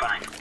spine.